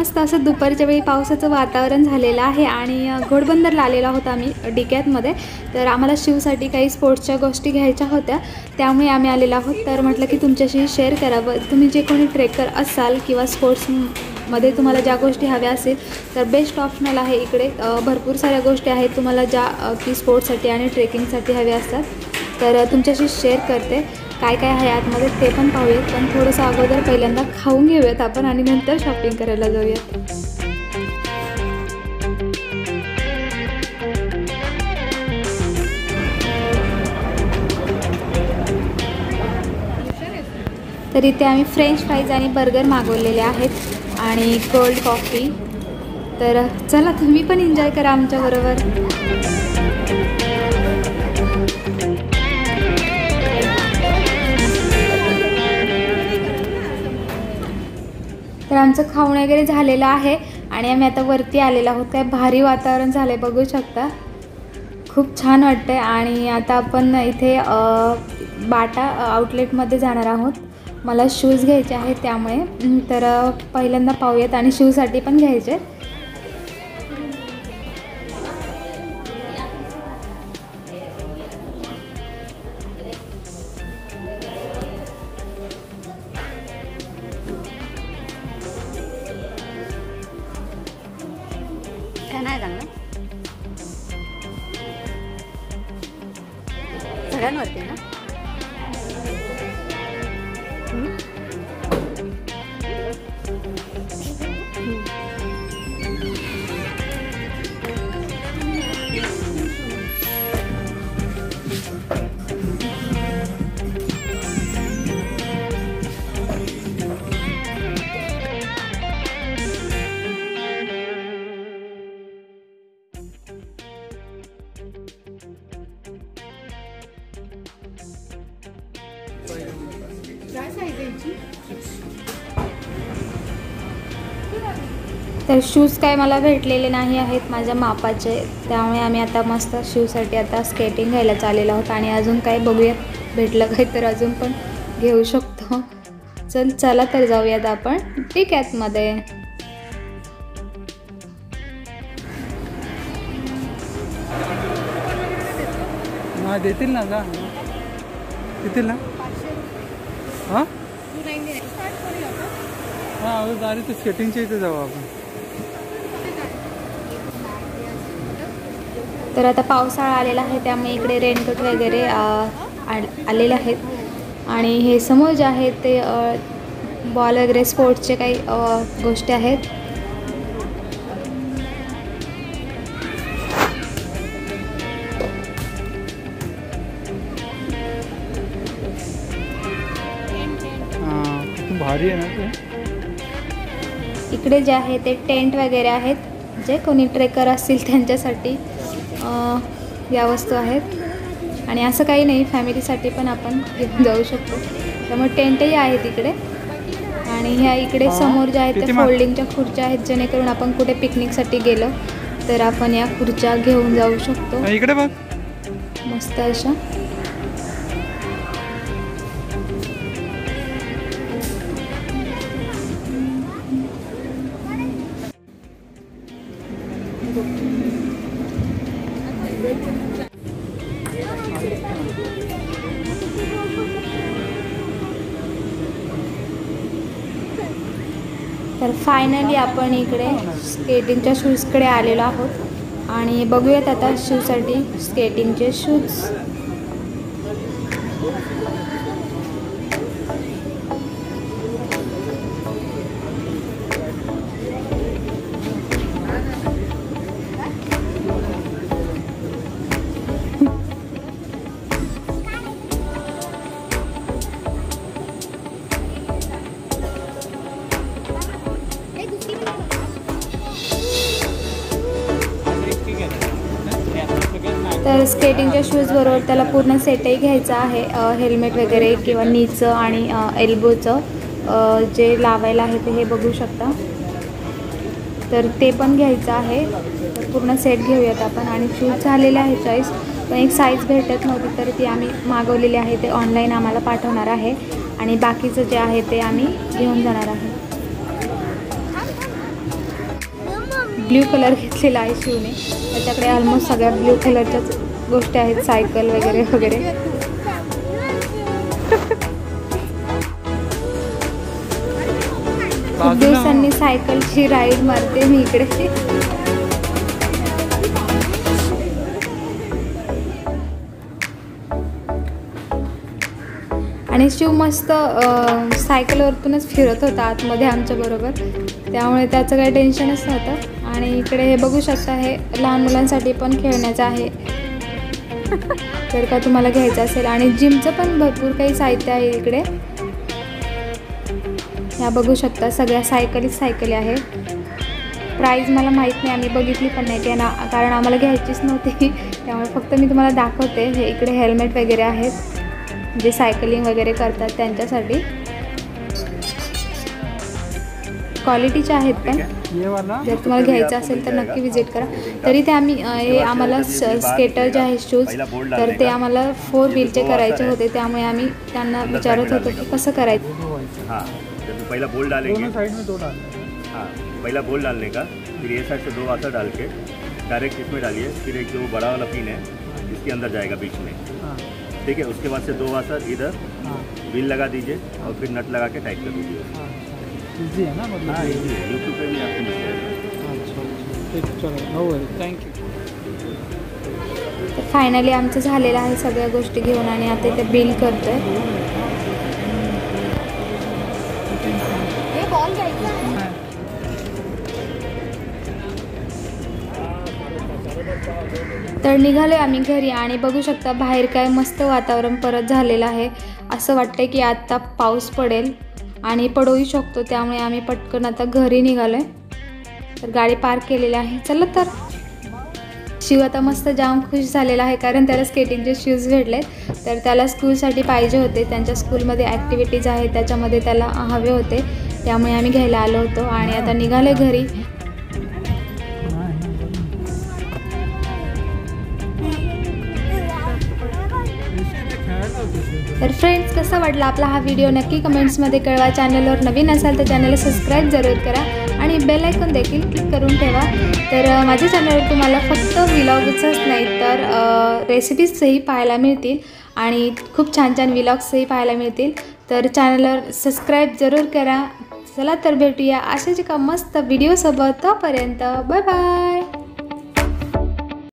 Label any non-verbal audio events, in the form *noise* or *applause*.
मस्त असं दुपारच्या वेळी पावसाचं वातावरण झालेलं आहे आणि घोडबंदरला आलेला आहोत आम्ही डिकॅतमध्ये. तर आम्हाला शिवसाठी काही स्पोर्ट्सच्या गोष्टी घ्यायच्या होत्या त्यामुळे आम्ही आलेलो आहोत. तर म्हटलं की तुमच्याशी शेअर करावं. तुम्ही जे कोणी ट्रेकर असाल किंवा स्पोर्ट्समध्ये तुम्हाला ज्या गोष्टी हव्या असेल तर बेस्ट ऑप्शनल आहे इकडे. भरपूर साऱ्या गोष्टी आहेत तुम्हाला ज्या की स्पोर्ट्ससाठी आणि ट्रेकिंगसाठी हव्या असतात. तर तुमच्याशी शेअर करते. काय काय आहे आतमध्ये ते पण पाहूयात. पण थोडंसं अगोदर पहिल्यांदा खाऊन घेऊयात आपण आणि नंतर शॉपिंग करायला जाऊयात. तर इथे आम्ही फ्रेंच फ्राईज आणि बर्गर मागवलेले आहेत आणि कोल्ड कॉफी तर चला तुम्ही पण एन्जॉय करा आमच्याबरोबर आमचं खाऊन वगैरे झालेलं आहे आणि आम्ही आता वरती आलेलो आहोत. काय भारी वातावरण झालं आहे बघू शकता. खूप छान वाटतं आहे आणि आता आपण इथे बाटा आउटलेटमध्ये जाणार आहोत. मला शूज घ्यायचे आहेत त्यामुळे. तर पहिल्यांदा पाहूयात आणि शूजसाठी पण घ्यायचे आहेत. सगळ्यांवरती ना तर शूज काय मला भेटलेले नाही आहेत माझ्या मापाचे. त्यामुळे आम्ही आता मस्त शूसाठी आता स्केटिंग घ्यायला चाललेलो आहोत आणि अजून काय बघूयात. भेटलं काय तर अजून पण घेऊ शकतो. चल चला तर जाऊयात आपण. ठीक आहे मध्ये देतील ना देतील ना? हां? हां गाडी तर स्केटिंगच्या इथे जाऊ आपण. तर आता पावसाळा आलेला आहे त्यामुळे इकडे रेनकोट वगैरे आलेले आहेत. आणि हे समोर जे आहे ते बॉल वगैरे स्पोर्ट्सचे काही गोष्टी आहेत. भारी आहे ना ते? इकडे जे आहे ते टेंट वगैरे आहेत. जे कोणी ट्रेकर असतील त्यांच्यासाठी या वस्तू आहेत. आणि असं काही नाही फॅमिलीसाठी पण आपण घेऊन जाऊ शकतो. त्यामुळे टेंटही आहेत इकडे. आणि ह्या इकडे समोर ज्या आहेत त्या फोल्डिंगच्या खुर्च्या आहेत जेणेकरून आपण कुठे पिकनिकसाठी गेलो तर आपण या खुर्च्या घेऊन जाऊ शकतो. इकडे बघ. मस्त अशा. तर फायनली आपण इकडे स्केटिंगच्या शूजकडे आलेलो आहोत. आणि बघूयात आता शूजसाठी स्केटिंगचे शूज तर स्केटिंगच्या शूजबरोबर त्याला पूर्ण सेटही घ्यायचा आहे हेल्मेट वगैरे किंवा नीचं आणि एल्बोचं जे लावायला आहे ते हे बघू शकता. तर ते पण घ्यायचं आहे. तर पूर्ण सेट घेऊयात आपण. आणि शूज झालेले आहे चॉईस पण एक साईज भेटत नव्हती तर ती आम्ही मागवलेली आहे. ते ऑनलाईन आम्हाला पाठवणार आहे. आणि बाकीचं जे आहे ते आम्ही घेऊन जाणार आहे. ब्ल्यू कलर घेतलेला आहे शिवने. त्याच्याकडे ऑलमोस्ट सगळ्या ब्ल्यू कलरच्याच गोष्टी आहेत सायकल वगैरे वगैरे. खूप दिवसांनी सायकलची राईड मारते मी इकडे. आणि शिव मस्त सायकलवरतूनच फिरत होता आतमध्ये आमच्याबरोबर त्यामुळे त्याचं काही टेन्शनच नव्हतं. आणि इकडे हे बघू शकता हे लहान मुलांसाठी पण खेळण्याचं आहे. *laughs* जर का तुम्हाला घ्यायचं असेल. आणि जिमचं पण भरपूर काही साहित्य आहे इकडे. ह्या बघू शकता सगळ्या सायकलीच सायकली आहे. प्राईज मला माहीत नाही आम्ही बघितली पण नाही. ते ना कारण आम्हाला घ्यायचीच नव्हती. *laughs* त्यामुळे फक्त मी तुम्हाला दाखवते. हे इकडे हेल्मेट वगैरे आहेत. जे सायकलिंग वगैरे करतात त्यांच्यासाठी. क्वालिटीचे आहेत पण. जर तुम्हाला घ्यायचं असेल तर नक्की विजिट करा. तरी ते आम्ही हे आम्हाला स्केटर जे आहे शूज तर ते आम्हाला फोर व्हीलचे करायचे होते. त्यामुळे आम्ही त्यांना विचारत होतो की कसं करायचं? हाँ पहला बोल डालेंगे दोनों साइड में दो डालना है हाँ पहला बोल डालने का? फिर ये साइड से दो वासर डाल के. डायरेक्ट इसमें डालिए. फिर एक जो बड़ा वाला पिन है इसके अंदर जाएगा बीच में. हाँ. ठीक है उसके बाद से दो वासर इधर बिल व्हील लगा दीजिए और फिर नट लगा के टाइट कर दीजिए। हाँ इजी है ना मतलब? हाँ इजी है। यूट्यूब पे भी आपको मिल जाएगा। अच्छा अच्छा। चलो no worry thank you finally आमचं झालेलं आहे सगळ्या गोष्टी घेऊन आणि आता इथे बिल करतोय. तर निघालो आम्ही घरी आणि बघू शकता बाहेर काय मस्त वातावरण परत झालेलं आहे. असं वाटतं की आत्ता पाऊस पडेल आणि पडूही शकतो त्यामुळे आम्ही पटकन आता घरी निघालो आहे तर गाडी पार्क केलेली आहे. चला तर. शिव आता मस्त जाम खुश झालेला आहे कारण त्याला स्केटिंगचे शूज भेटले तर त्याला स्कूलसाठी पाहिजे होते. त्यांच्या स्कूलमध्ये ॲक्टिव्हिटीज आहेत त्याच्यामध्ये त्याला हवे होते. त्यामुळे आम्ही घ्यायला आलो होतो आणि आता निघाले घरी. तर फ्रेंड्स कसा वाटला आपला हा व्हिडिओ नक्की कमेंट्समध्ये कळवा. चॅनलवर नवीन असाल तर चॅनलला सबस्क्राईब जरूर करा आणि बेल आयकॉन देखील क्लिक करून ठेवा. तर माझ्या चॅनलवर तुम्हाला फक्त विलॉगचंच नाही तर रेसिपीजही पाहायला मिळतील आणि खूप छान छान विलॉग्सही पाहायला मिळतील. तर चॅनलवर सबस्क्राईब जरूर करा. चला तर भेटूया अशाच एका मस्त व्हिडिओसोबत तोपर्यंत बाय बाय